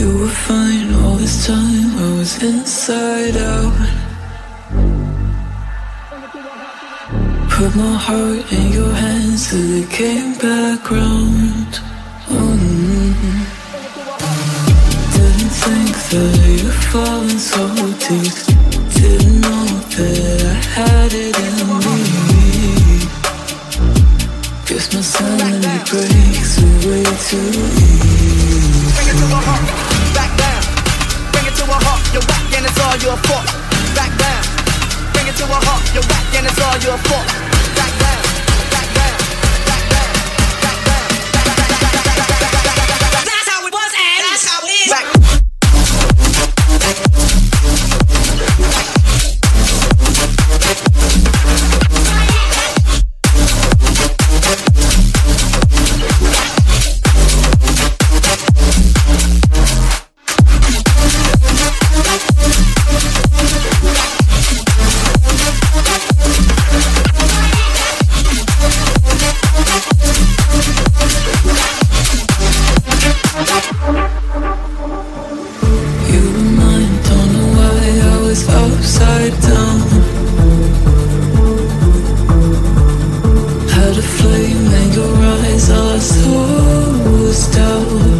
You were fine all this time, I was inside out. Put my heart in your hands till it came back round. Mm-hmm. Didn't think that you'd so deep. Didn't know that I had it in me. Guess my sanity breaks away too easy. a fuck to rise, I.